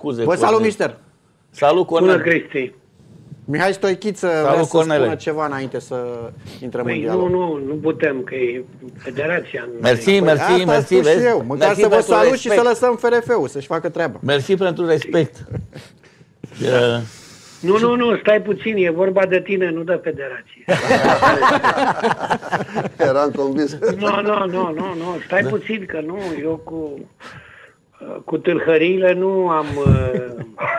scuze. Vă salut, mister! Salut, Cornel! Bună, Cristi! Mihai Stoichiță vrea să Cornele. spună ceva înainte să intrăm păi în dialog. Nu, nu, nu putem, că e federația. Mersi, păi mersi, asta mersi, vezi? eu, măcar mersi să vă salut respect. și să lăsăm FRF-ul să-și facă treaba. Mersi pentru respect. Nu, nu, nu, stai puțin, e vorba de tine, nu de federație. Eram convins. Nu, nu, nu, nu, nu, stai da. puțin, că nu, eu cu cu tâlhăriile nu am,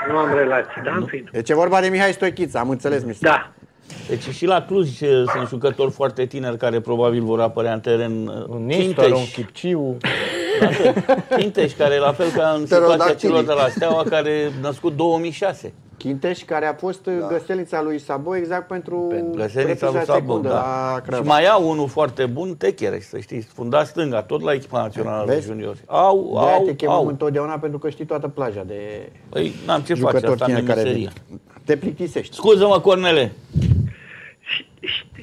nu am relații, da, în fine. Deci e vorba de Mihai Stoichiță, am înțeles, mister. Da. Deci și la Cluj sunt jucători foarte tineri care probabil vor apărea în teren. Un Nistor, un Chipciu. Chinteș, care la fel ca în situația celor de la Steaua, care născut 2006. Chinteș, care a fost da. găselița lui Sabo exact pentru găselița lui Sabo, da. Și mai au unul foarte bun, Techereș, să știți, fundat stânga, tot la echipa națională de juniori. Au, de au, te chemăm au. întotdeauna pentru că știi toată plaja de Păi, n-am ce face, asta care meseria. Te plictisești. Scuză-mă, Cornele.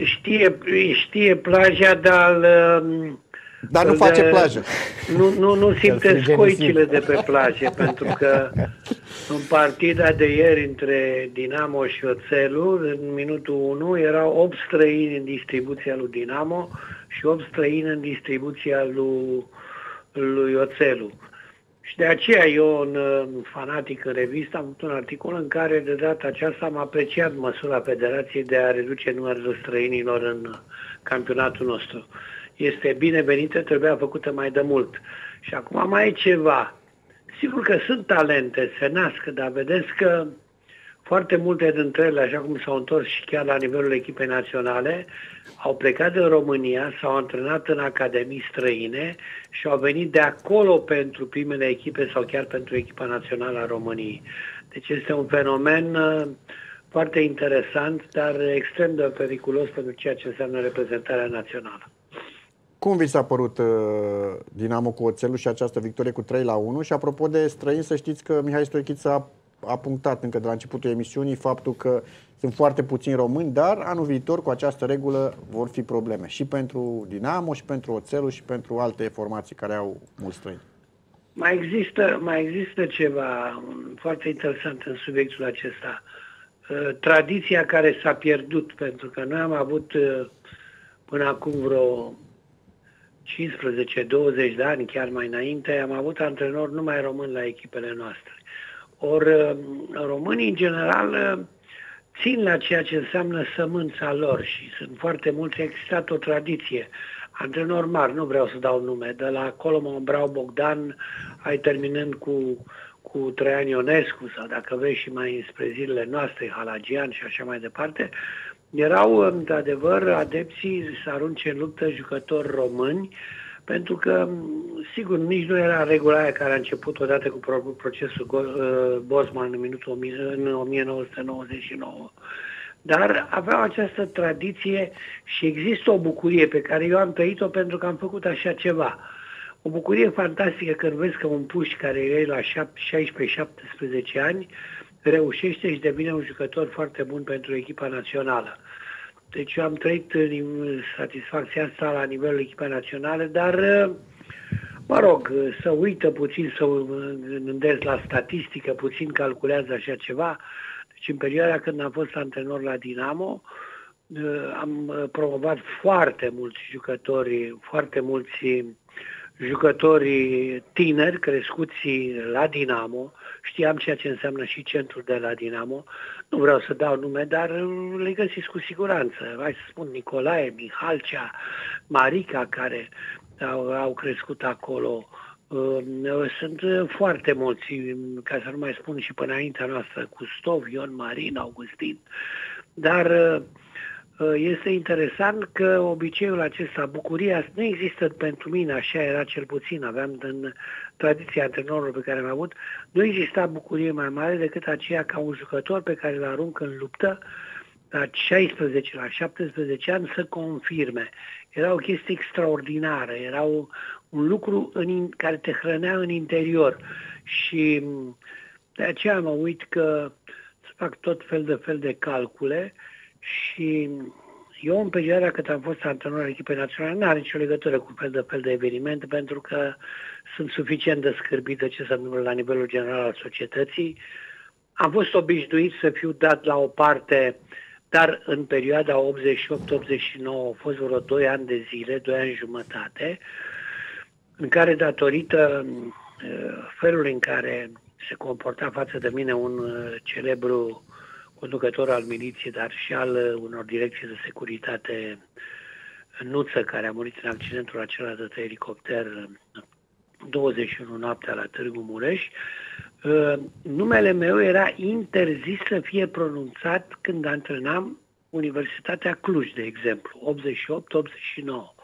Știe, știe plaja, dar um, dar nu face de, plajă. Nu, nu, nu simte scoicile de pe plajă, pentru că în partida de ieri între Dinamo și Oțelul, în minutul 1, erau 8 străini în distribuția lui Dinamo și 8 străini în distribuția lui, lui Oțelul. Și de aceea eu, în, în fanatic în revistă, am avut un articol în care de data aceasta am apreciat măsura Federației de a reduce numărul străinilor în campionatul nostru este binevenită, trebuia făcută mai de mult. Și acum mai e ceva. Sigur că sunt talente, se nasc, dar vedeți că foarte multe dintre ele, așa cum s-au întors și chiar la nivelul echipei naționale, au plecat din România, s-au antrenat în academii străine și au venit de acolo pentru primele echipe sau chiar pentru echipa națională a României. Deci este un fenomen uh, foarte interesant, dar extrem de periculos pentru ceea ce înseamnă reprezentarea națională. Cum vi s-a părut uh, Dinamo cu Oțelul și această victorie cu 3 la 1? Și apropo de străini, să știți că Mihai Stoichiță a, a punctat încă de la începutul emisiunii faptul că sunt foarte puțini români, dar anul viitor cu această regulă vor fi probleme și pentru Dinamo, și pentru Oțelul, și pentru alte formații care au mulți străini. Mai există, mai există ceva foarte interesant în subiectul acesta. Uh, tradiția care s-a pierdut, pentru că noi am avut uh, până acum vreo 15-20 de ani, chiar mai înainte, am avut antrenori numai români la echipele noastre. Ori uh, românii, în general, uh, țin la ceea ce înseamnă sămânța lor și sunt foarte mulți, a existat o tradiție. Antrenor mari, nu vreau să dau nume, de la Colomon Brau Bogdan, ai terminând cu, cu Traian Ionescu sau dacă vrei și mai spre zilele noastre, Halagian și așa mai departe, erau, într-adevăr, adepții să arunce în luptă jucători români, pentru că, sigur, nici nu era regula aia care a început odată cu procesul uh, Bosman în, minutul, în 1999. Dar aveau această tradiție și există o bucurie pe care eu am trăit-o pentru că am făcut așa ceva. O bucurie fantastică când vezi că un puș care e la 16-17 ani reușește și devine un jucător foarte bun pentru echipa națională. Deci eu am trăit satisfacția asta la nivelul echipei naționale, dar mă rog, să uită puțin, să gândesc la statistică, puțin calculează așa ceva. Deci în perioada când am fost antrenor la Dinamo, am promovat foarte mulți jucători, foarte mulți jucători tineri crescuți la Dinamo, știam ceea ce înseamnă și centrul de la Dinamo, nu vreau să dau nume, dar le găsiți cu siguranță. Hai să spun Nicolae, Mihalcea, Marica, care au, au crescut acolo. Sunt foarte mulți, ca să nu mai spun și până înaintea noastră, Custov, Ion Marin, Augustin, dar Uh, este interesant că obiceiul acesta, bucuria, nu există pentru mine, așa era cel puțin, aveam în tradiția antrenorilor pe care am avut, nu exista bucurie mai mare decât aceea ca un jucător pe care îl arunc în luptă la 16, la 17 ani să confirme. Era o chestie extraordinară, era o, un lucru în, care te hrănea în interior și de aceea mă uit că fac tot fel de fel de calcule și Eu, în perioada cât am fost antrenor al echipei naționale, nu are nicio legătură cu fel de fel de evenimente, pentru că sunt suficient de scârbit de ce se întâmplă la nivelul general al societății. Am fost obișnuit să fiu dat la o parte, dar în perioada 88-89 au fost vreo 2 ani de zile, 2 ani jumătate, în care, datorită uh, felului în care se comporta față de mine un uh, celebru conducător al miliției, dar și al uh, unor direcții de securitate Nuță, care a murit în accidentul acela de elicopter 21 noaptea la Târgu Mureș, numele meu era interzis să fie pronunțat când antrenam Universitatea Cluj, de exemplu, 88-89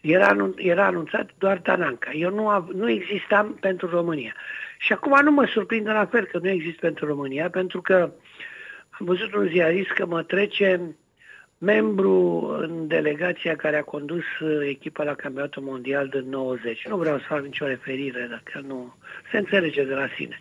era, anun- era anunțat doar Tananca. Eu nu, av- nu existam pentru România. Și acum nu mă surprinde la fel că nu există pentru România, pentru că am văzut un ziarist că mă trece membru în delegația care a condus echipa la campionatul mondial de 90. Nu vreau să fac nicio referire, dacă nu se înțelege de la sine.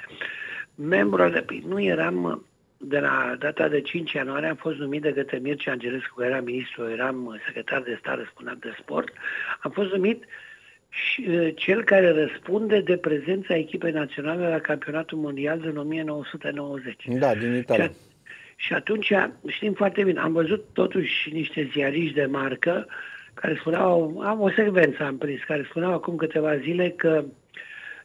Membru al nu eram de la data de 5 ianuarie am fost numit de către Mircea Angelescu, care era ministru, eram secretar de stat, răspundeam de sport, am fost numit și, uh, cel care răspunde de prezența echipei naționale la campionatul mondial din 1990. Da, din Italia. Și, și atunci știm foarte bine, am văzut totuși niște ziariști de marcă care spuneau, am o secvență am prins, care spuneau acum câteva zile că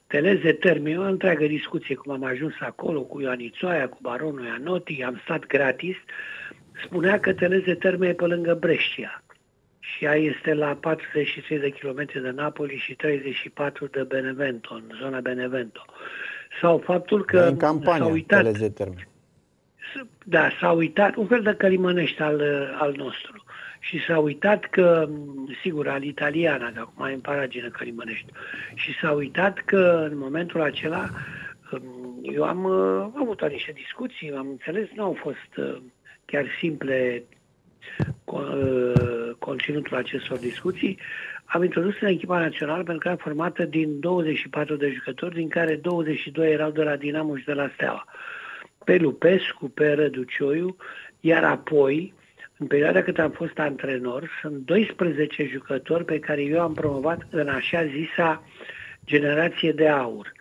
Teleze Termi, o întreagă discuție cum am ajuns acolo cu Ioanițoaia, cu baronul Ianoti, am stat gratis, spunea că Teleze Termi e pe lângă Brescia și ea este la 43 de kilometri de Napoli și 34 de Benevento, în zona Benevento. Sau faptul că în campania, s-a uitat, Teleze Termi. Da, s-a uitat, un fel de călimănești al, al nostru. Și s-a uitat că, sigur, al italiana, că acum e în paragină Călimănești, și s-a uitat că în momentul acela um, eu am, uh, am avut niște discuții, am înțeles, nu au fost uh, chiar simple uh, conținutul acestor discuții, am introdus în echipa națională pentru că era formată din 24 de jucători, din care 22 erau de la Dinamo și de la Steaua. Pe Lupescu, pe Răducioiu, iar apoi în perioada cât am fost antrenor, sunt 12 jucători pe care eu am promovat în așa zisa generație de aur,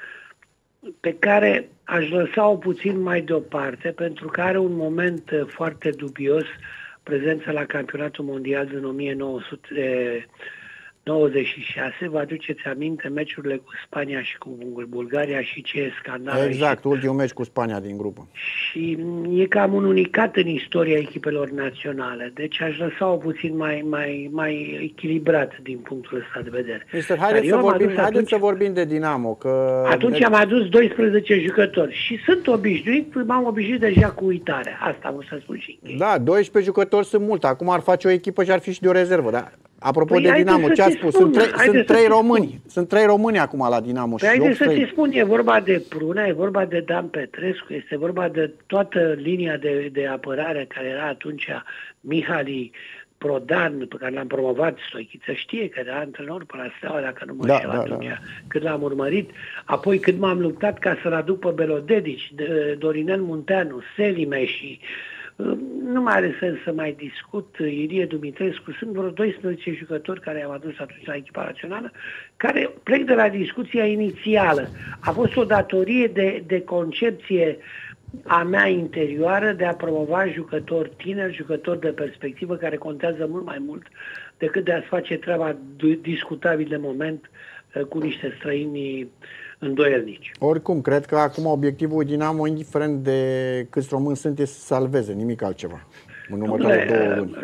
pe care aș lăsa-o puțin mai deoparte, pentru că are un moment uh, foarte dubios prezența la campionatul mondial din 1900, 96, vă aduceți aminte meciurile cu Spania și cu Bulgaria și ce scandal. Exact, și... ultimul meci cu Spania din grupă. Și e cam un unicat în istoria echipelor naționale, deci aș lăsa-o puțin mai, mai, mai echilibrat din punctul ăsta de vedere. Mister, haideți, să vorbim, haideți atunci, să vorbim de Dinamo. Că... Atunci am adus 12 jucători și sunt obișnuit, m-am obișnuit deja cu uitarea. Asta am să spun și Da, 12 jucători sunt multe. Acum ar face o echipă și ar fi și de o rezervă, da? Apropo păi de Dinamo, ce a spus? Spun, sunt trei, sunt trei români. Sunt trei români acum la Dinamo. Păi și haideți să ți spun, e vorba de Pruna, e vorba de Dan Petrescu, este vorba de toată linia de, de apărare care era atunci Mihali, Prodan, pe care l-am promovat, Stoichiță știe că era antrenor pe la Steaua, dacă nu mă da, știu da, atunci, da. când l-am urmărit. Apoi când m-am luptat ca să-l aduc pe Belodedici, Dorinel Munteanu, Selime și uh, nu mai are sens să mai discut Ilie Dumitrescu. Sunt vreo 12 jucători care au adus atunci la echipa națională, care plec de la discuția inițială. A fost o datorie de, de concepție a mea interioară de a promova jucători tineri, jucători de perspectivă, care contează mult mai mult decât de a-ți face treaba discutabil de moment uh, cu niște străini îndoielnici. Oricum, cred că acum obiectivul Dinamo, indiferent de câți români sunt, este să salveze, nimic altceva. În următoarele două luni.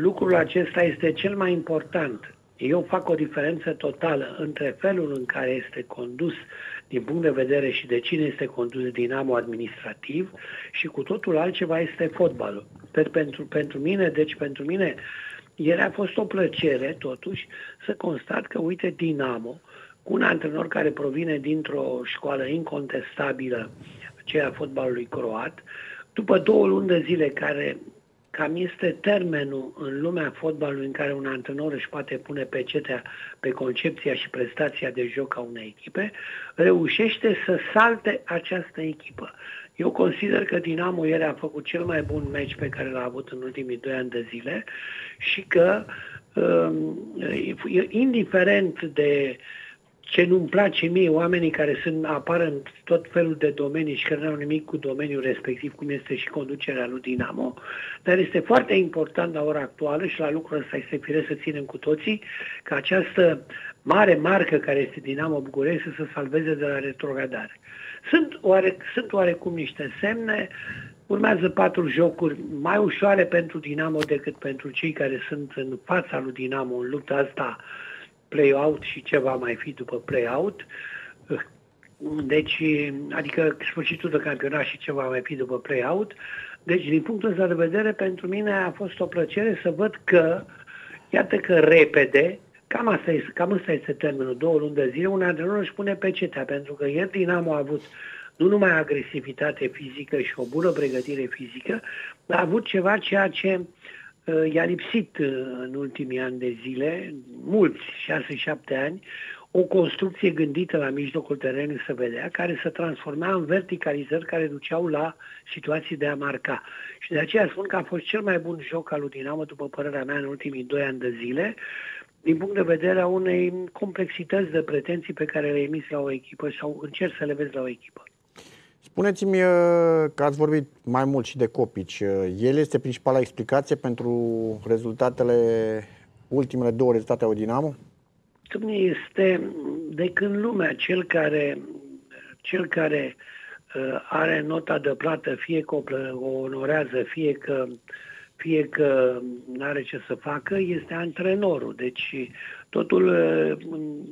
Lucrul acesta este cel mai important. Eu fac o diferență totală între felul în care este condus din punct de vedere și de cine este condus Dinamo administrativ și cu totul altceva este fotbalul. Pentru, pentru mine, deci pentru mine, ieri a fost o plăcere totuși să constat că, uite, Dinamo, cu un antrenor care provine dintr-o școală incontestabilă, aceea a fotbalului croat, după două luni de zile care cam este termenul în lumea fotbalului în care un antrenor își poate pune pecetea pe concepția și prestația de joc a unei echipe, reușește să salte această echipă. Eu consider că Dinamo ieri a făcut cel mai bun meci pe care l-a avut în ultimii doi ani de zile și că, um, indiferent de ce nu-mi place mie, oamenii care sunt, apar în tot felul de domenii și care nu au nimic cu domeniul respectiv, cum este și conducerea lui Dinamo, dar este foarte important la ora actuală și la lucrul ăsta este firesc să ținem cu toții, că această mare marcă care este Dinamo București să se salveze de la retrogradare. Sunt, oare, sunt oarecum niște semne, urmează patru jocuri mai ușoare pentru Dinamo decât pentru cei care sunt în fața lui Dinamo în lupta asta play-out și ce va mai fi după play-out. Deci, adică sfârșitul de campionat și ce va mai fi după play-out. Deci, din punctul ăsta de vedere, pentru mine a fost o plăcere să văd că, iată că repede, cam asta este, cam asta este termenul, două luni de zile, un antrenor își pune pecetea, pentru că ieri Dinamo a avut nu numai agresivitate fizică și o bună pregătire fizică, dar a avut ceva ceea ce uh, i-a lipsit uh, în ultimii ani de zile, mulți, 6-7 ani, o construcție gândită la mijlocul terenului să vedea, care se transforma în verticalizări care duceau la situații de a marca. Și de aceea spun că a fost cel mai bun joc al lui Dinamo, după părerea mea, în ultimii doi ani de zile, din punct de vedere a unei complexități de pretenții pe care le emiți la o echipă sau încerci să le vezi la o echipă. Spuneți-mi uh, că ați vorbit mai mult și de Copici. Uh, el este principala explicație pentru rezultatele, ultimele două rezultate au Dinamo? Este de când lumea cel care, cel care uh, are nota de plată, fie că o, o onorează, fie că fie că nu are ce să facă, este antrenorul. Deci totul,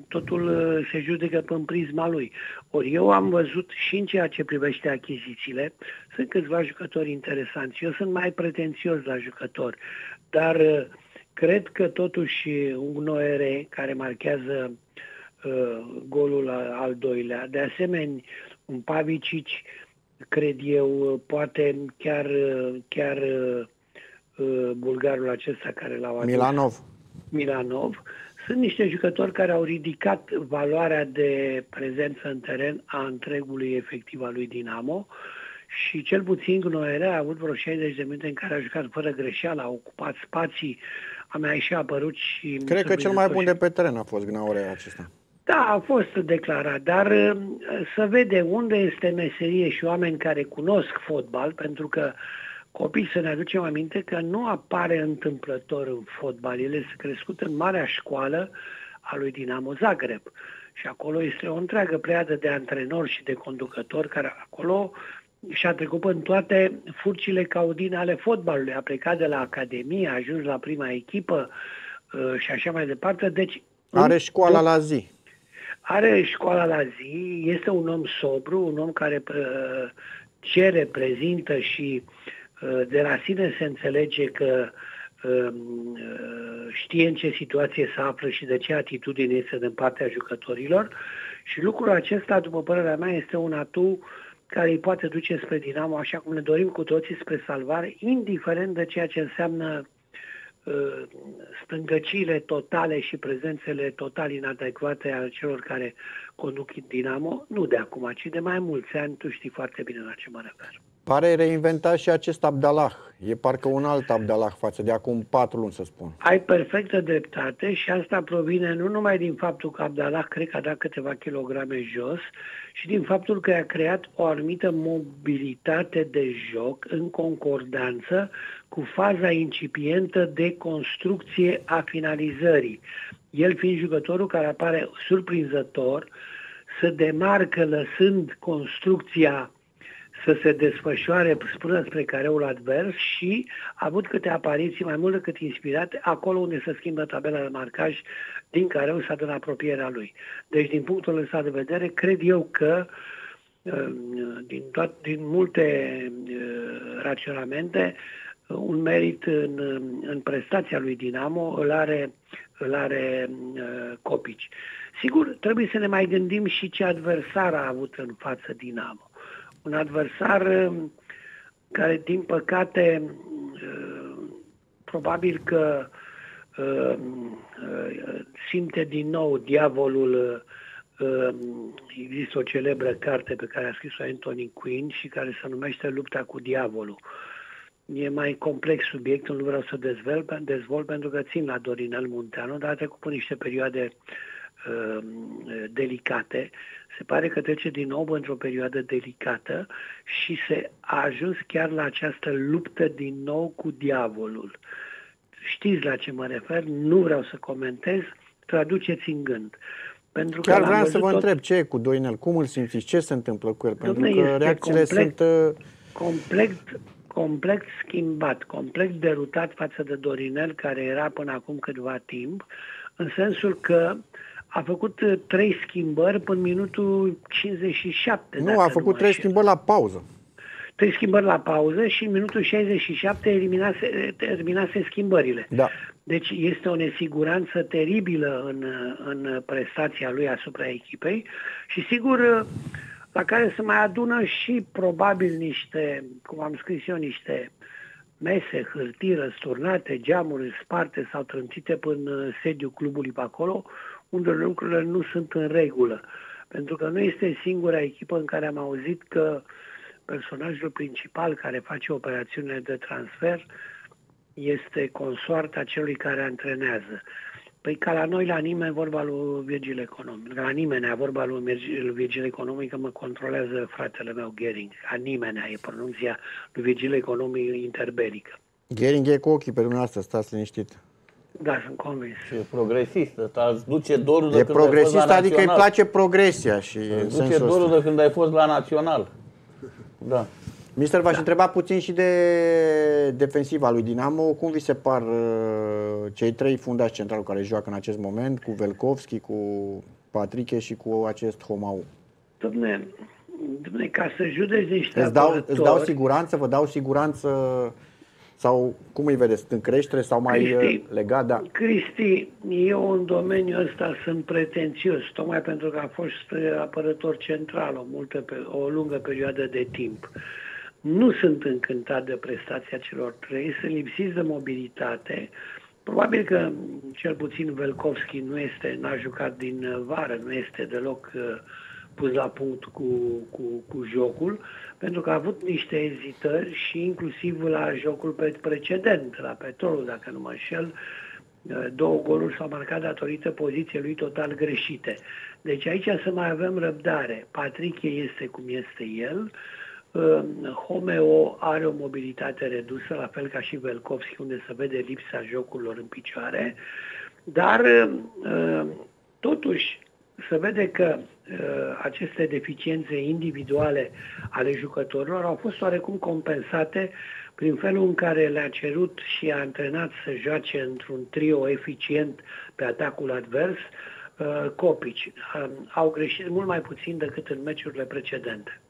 totul se judecă în prisma lui. Ori eu am văzut și în ceea ce privește achizițiile, sunt câțiva jucători interesanți. Eu sunt mai pretențios la jucători, dar cred că totuși un Noere care marchează uh, golul al doilea, de asemenea un Pavicici, cred eu, poate chiar, chiar Uh, bulgarul acesta care l-au adus. Milanov. Milanov. Sunt niște jucători care au ridicat valoarea de prezență în teren a întregului efectiv al lui Dinamo și cel puțin Gnoere a avut vreo 60 de minute în care a jucat fără greșeală, a ocupat spații, a mai și apărut și... Cred că cel mai bun de pe teren a fost Gnoere acesta. Da, a fost declarat, dar uh, să vede unde este meserie și oameni care cunosc fotbal, pentru că copii să ne aducem aminte că nu apare întâmplător în fotbal. El este crescut în marea școală a lui Dinamo Zagreb. Și acolo este o întreagă pleiadă de antrenori și de conducători care acolo și-a trecut în toate furcile caudine ale fotbalului. A plecat de la Academie, a ajuns la prima echipă uh, și așa mai departe. Deci, are școala la zi. Are școala la zi, este un om sobru, un om care uh, cere, prezintă și uh, Uh, de la sine se înțelege că um, uh, știe în ce situație se află și de ce atitudine este din partea jucătorilor. Și lucrul acesta, după părerea mea, este un atu care îi poate duce spre Dinamo, așa cum ne dorim cu toții spre salvare, indiferent de ceea ce înseamnă uh, stângăciile totale și prezențele total inadecvate ale celor care conduc Dinamo, nu de acum, ci de mai mulți ani, tu știi foarte bine la ce mă refer. Pare reinventat și acest Abdallah. E parcă un alt Abdallah față de acum patru luni, să spun. Ai perfectă dreptate și asta provine nu numai din faptul că Abdallah cred că a dat câteva kilograme jos, și din faptul că a creat o anumită mobilitate de joc în concordanță cu faza incipientă de construcție a finalizării. El fiind jucătorul care apare surprinzător, să demarcă lăsând construcția să se desfășoare până spre careul advers și a avut câte apariții mai mult decât inspirate acolo unde se schimbă tabela de marcaj din careu sau din apropierea lui. Deci, din punctul ăsta de vedere, cred eu că uh, din, toat, din multe uh, raționamente, un merit în, în prestația lui Dinamo îl are, îl are uh, Copici. Sigur, trebuie să ne mai gândim și ce adversar a avut în față Dinamo un adversar um, care, din păcate, uh, probabil că uh, uh, simte din nou diavolul uh, există o celebră carte pe care a scris-o Anthony Quinn și care se numește Lupta cu diavolul. E mai complex subiectul, nu vreau să dezvolt, dezvolt pentru că țin la Dorinel Munteanu, dar a trecut pe niște perioade uh, delicate. Se pare că trece din nou într-o perioadă delicată și se a ajuns chiar la această luptă din nou cu diavolul. Știți la ce mă refer, nu vreau să comentez, traduceți în gând. Pentru Chiar vreau să vă tot... întreb ce e cu Doinel, cum îl simțiți, ce se întâmplă cu el, pentru că reacțiile complet, sunt... Uh, complet, complet schimbat, complet derutat față de Dorinel, care era până acum câtva timp, în sensul că a făcut uh, trei schimbări până minutul 57. Nu, a făcut trei schimbări la pauză. Trei schimbări la pauză și în minutul 67 eliminase, terminase schimbările. Da. Deci este o nesiguranță teribilă în, în prestația lui asupra echipei și sigur la care se mai adună și probabil niște, cum am scris eu, niște mese, hârtii răsturnate, geamuri sparte sau trânțite până sediul clubului pe acolo, unde lucrurile nu sunt în regulă. Pentru că nu este singura echipă în care am auzit că personajul principal care face operațiunile de transfer este consoarta celui care antrenează. Păi ca la noi, la nimeni vorba lui Virgil Economic. La nimeni a vorba lui Virgil Economic că mă controlează fratele meu Gering. A nimeni e pronunția lui Virgil Economic interbelică. Gering e cu ochii pe dumneavoastră, stați liniștit. Da, sunt convins. E progresistă, îți duce dorul de e când progresist, ai fost la adică național. îi place progresia și îți duce dorul de când ai fost la național. Da. Mister, v-aș da. întreba puțin și de defensiva lui Dinamo. Cum vi se par uh, cei trei fundași centrali care joacă în acest moment, cu Velkovski, cu Patriche și cu acest Homau? Domne, domne ca să judeci niște îți dau, îți dau siguranță, vă dau siguranță sau cum îi vedeți, în creștere sau mai uh, Cristi, legat? Da. Cristi, eu în domeniul ăsta sunt pretențios, tocmai pentru că a fost apărător central o, multă, o lungă perioadă de timp. Nu sunt încântat de prestația celor trei, sunt lipsiți de mobilitate. Probabil că cel puțin Velkovski nu este, n-a jucat din vară, nu este deloc uh, pus la punct cu, cu, cu jocul, pentru că a avut niște ezitări și inclusiv la jocul precedent, la Petrolul, dacă nu mă înșel, uh, două goluri s-au marcat datorită poziției lui total greșite. Deci aici să mai avem răbdare. Patrick este cum este el, Homeo are o mobilitate redusă, la fel ca și Velkovski, unde se vede lipsa jocurilor în picioare, dar uh, totuși se vede că uh, aceste deficiențe individuale ale jucătorilor au fost oarecum compensate prin felul în care le-a cerut și a antrenat să joace într-un trio eficient pe atacul advers, uh, Copici. Au greșit mult mai puțin decât în meciurile precedente.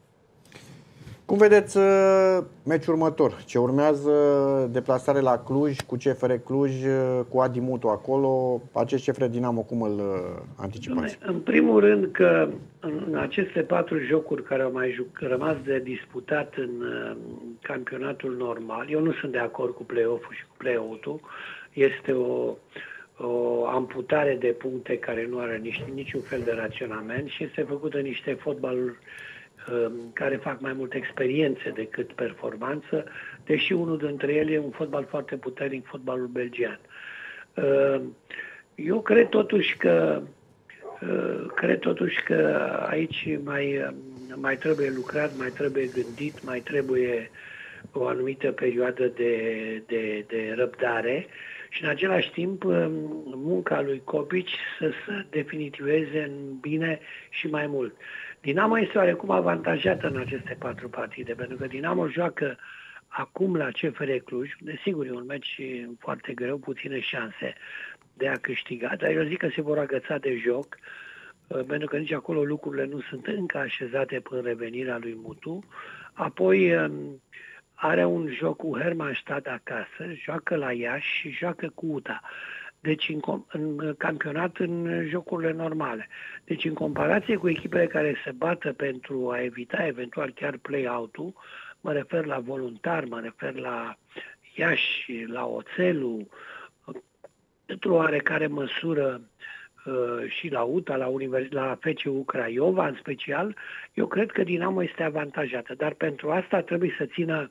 Cum vedeți uh, meciul următor? Ce urmează deplasare la Cluj, cu CFR Cluj, uh, cu Adi Mutu acolo, acest CFR Dinamo, cum îl uh, anticipați? În primul rând că în aceste patru jocuri care au mai juc, rămas de disputat în campionatul normal, eu nu sunt de acord cu play-off-ul și cu play-out-ul, este o, o amputare de puncte care nu are nici, niciun fel de raționament și este făcută niște fotbaluri Um, care fac mai multe experiențe decât performanță, deși unul dintre ele e un fotbal foarte puternic, fotbalul belgian. Um, eu cred totuși că uh, cred totuși că aici mai, um, mai trebuie lucrat, mai trebuie gândit, mai trebuie o anumită perioadă de, de, de răbdare și în același timp munca lui Copici să se definitiveze în bine și mai mult. Dinamo este oarecum avantajată în aceste patru partide, pentru că Dinamo joacă acum la CFR Cluj, desigur e un meci foarte greu, puține șanse de a câștiga, dar eu zic că se vor agăța de joc, uh, pentru că nici acolo lucrurile nu sunt încă așezate până revenirea lui Mutu. Apoi um, are un joc cu Hermannstadt acasă, joacă la Iași și joacă cu UTA deci în, în campionat în jocurile normale. Deci în comparație cu echipele care se bată pentru a evita eventual chiar play-out-ul, mă refer la voluntar, mă refer la Iași, la Oțelu, într-o oarecare măsură uh, și la UTA, la, univers- la FCU Craiova în special, eu cred că Dinamo este avantajată. Dar pentru asta trebuie să țină,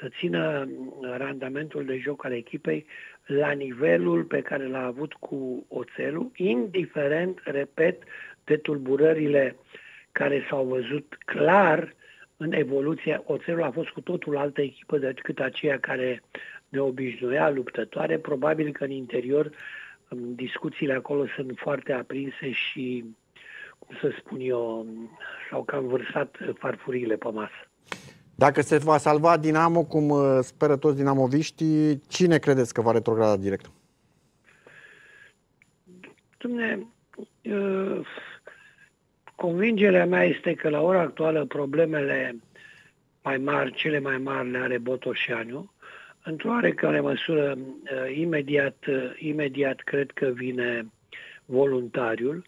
să țină randamentul de joc al echipei la nivelul pe care l-a avut cu Oțelul, indiferent, repet, de tulburările care s-au văzut clar în evoluția. Oțelul a fost cu totul altă echipă decât aceea care ne obișnuia luptătoare. Probabil că în interior discuțiile acolo sunt foarte aprinse și, cum să spun eu, s-au cam vărsat farfurile pe masă. Dacă se va salva Dinamo, cum uh, speră toți dinamoviștii, cine credeți că va retrograda direct? Dumne, uh, convingerea mea este că la ora actuală problemele mai mari, cele mai mari le are Botoșaniu. Într-o oarecare măsură, uh, imediat, imediat cred că vine voluntariul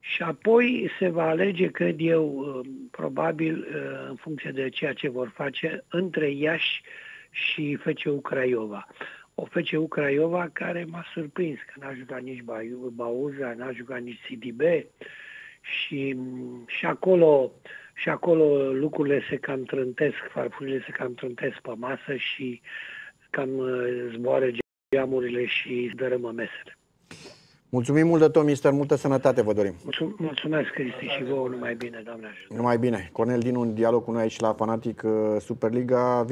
și apoi se va alege, cred eu, uh, probabil uh, în funcție de ceea ce vor face, între Iași și FCU Craiova. O FCU Craiova care m-a surprins, că n-a jucat nici Bauza, n-a jucat nici CDB și, și acolo și acolo lucrurile se cam trântesc, farfurile se cam trântesc pe masă și cam uh, zboară geamurile și dărâmă mesele. Mulțumim mult de tot, mister, multă sănătate vă dorim. Mulțumesc, Cristi, și vouă numai bine, doamne ajută. Numai bine. Cornel Dinu, un dialog cu noi aici la Fanatic uh, Superliga.